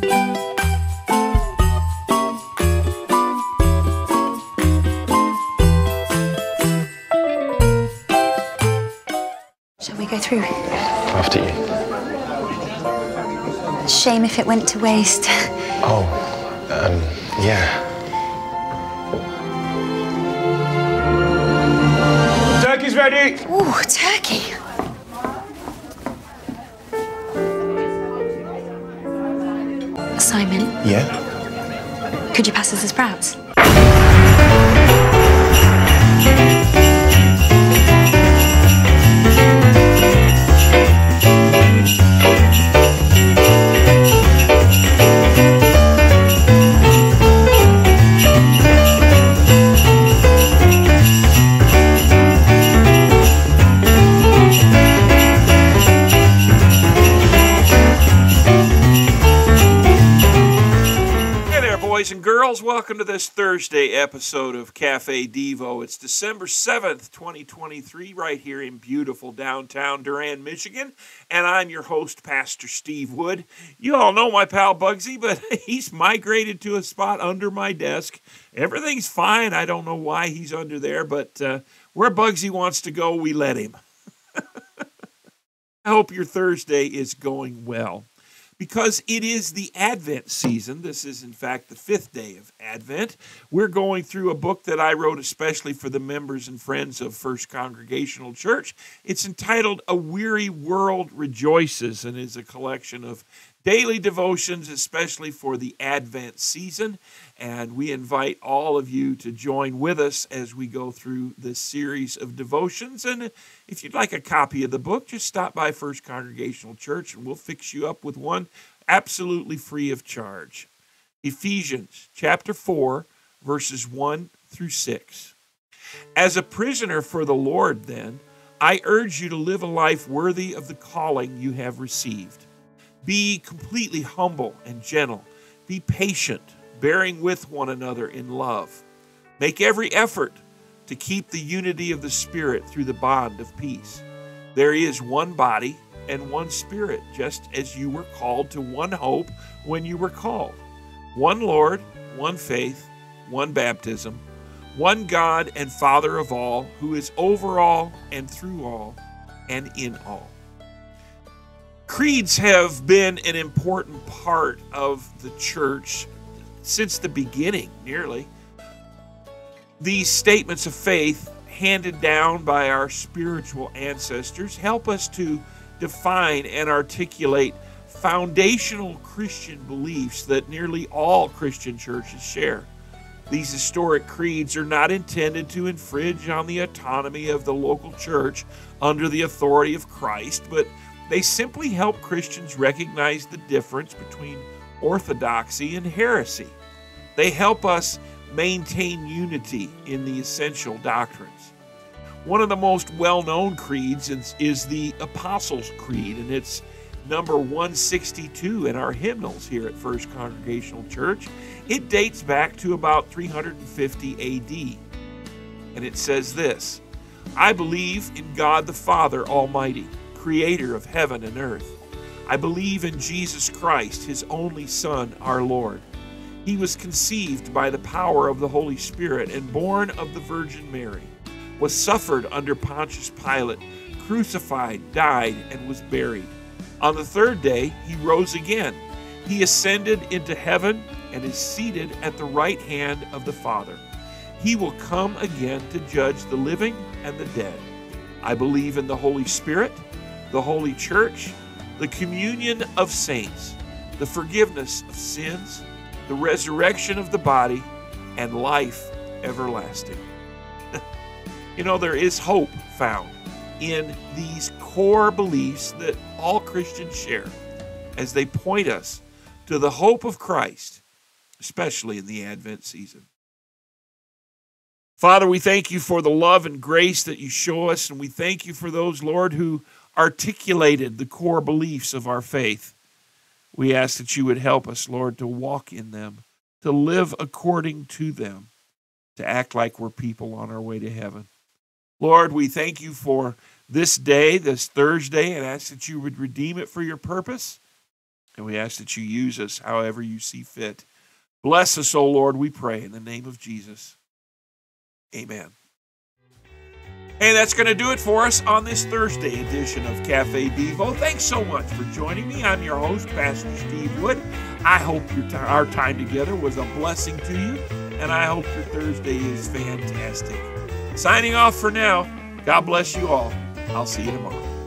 Shall we go through? After you. Shame if it went to waste. Oh, um, yeah. Turkey's ready. Ooh, turkey. Yeah? could you pass us the sprouts? Boys and girls. Welcome to this Thursday episode of Cafe Devo. It's December 7th, 2023, right here in beautiful downtown Durand, Michigan. And I'm your host, Pastor Steve Wood. You all know my pal Bugsy, but he's migrated to a spot under my desk. Everything's fine. I don't know why he's under there, but uh, where Bugsy wants to go, we let him. I hope your Thursday is going well because it is the Advent season. This is, in fact, the fifth day of Advent. We're going through a book that I wrote especially for the members and friends of First Congregational Church. It's entitled A Weary World Rejoices and is a collection of daily devotions, especially for the Advent season. And we invite all of you to join with us as we go through this series of devotions. And if you'd like a copy of the book, just stop by First Congregational Church and we'll fix you up with one absolutely free of charge. Ephesians chapter 4, verses 1 through 6. As a prisoner for the Lord, then, I urge you to live a life worthy of the calling you have received. Be completely humble and gentle. Be patient, bearing with one another in love. Make every effort to keep the unity of the Spirit through the bond of peace. There is one body and one Spirit, just as you were called to one hope when you were called. One Lord, one faith, one baptism, one God and Father of all, who is over all and through all and in all. Creeds have been an important part of the church since the beginning, nearly. These statements of faith, handed down by our spiritual ancestors, help us to define and articulate foundational Christian beliefs that nearly all Christian churches share. These historic creeds are not intended to infringe on the autonomy of the local church under the authority of Christ, but they simply help Christians recognize the difference between orthodoxy and heresy. They help us maintain unity in the essential doctrines. One of the most well known creeds is, is the Apostles' Creed, and it's number 162 in our hymnals here at First Congregational Church. It dates back to about 350 AD. And it says this I believe in God the Father Almighty, creator of heaven and earth. I believe in Jesus Christ, his only Son, our Lord. He was conceived by the power of the Holy Spirit and born of the Virgin Mary, was suffered under Pontius Pilate, crucified, died, and was buried. On the third day, he rose again. He ascended into heaven and is seated at the right hand of the Father. He will come again to judge the living and the dead. I believe in the Holy Spirit, the Holy Church, the communion of saints, the forgiveness of sins, the resurrection of the body, and life everlasting. you know, there is hope found in these core beliefs that all Christians share as they point us to the hope of Christ, especially in the Advent season. Father, we thank you for the love and grace that you show us, and we thank you for those, Lord, who articulated the core beliefs of our faith. We ask that you would help us, Lord, to walk in them, to live according to them, to act like we're people on our way to heaven. Lord, we thank you for this day, this Thursday, and ask that you would redeem it for your purpose. And we ask that you use us however you see fit. Bless us, O Lord, we pray, in the name of Jesus. Amen. Hey, that's going to do it for us on this Thursday edition of Cafe Devo. Thanks so much for joining me. I'm your host, Pastor Steve Wood. I hope t- our time together was a blessing to you, and I hope your Thursday is fantastic. Signing off for now. God bless you all. I'll see you tomorrow.